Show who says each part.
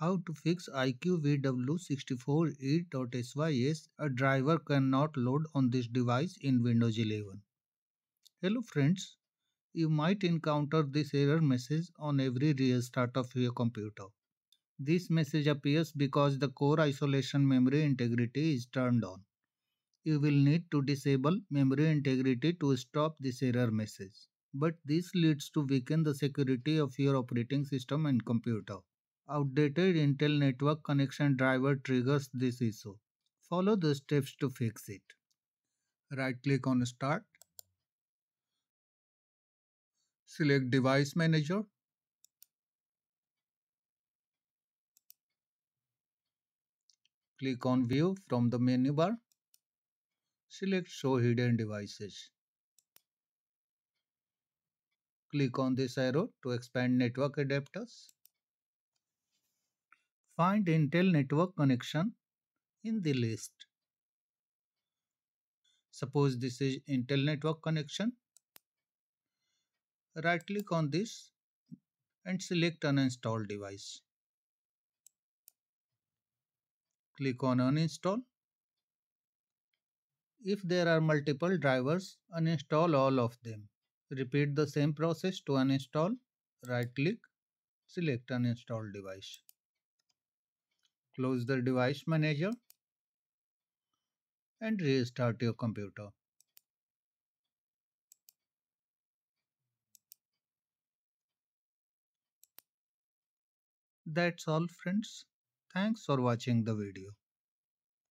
Speaker 1: how to fix IQVW64E.sys a driver cannot load on this device in Windows 11. Hello friends, you might encounter this error message on every restart of your computer. This message appears because the core isolation memory integrity is turned on. You will need to disable memory integrity to stop this error message. But this leads to weaken the security of your operating system and computer. Outdated Intel network connection driver triggers this issue. Follow the steps to fix it. Right click on Start. Select Device Manager. Click on View from the menu bar. Select Show Hidden Devices. Click on this arrow to expand network adapters. Find Intel network connection in the list. Suppose this is Intel network connection. Right click on this and select uninstall device. Click on uninstall. If there are multiple drivers, uninstall all of them. Repeat the same process to uninstall. Right click, select uninstall device. Close the device manager and restart your computer. That's all friends. Thanks for watching the video.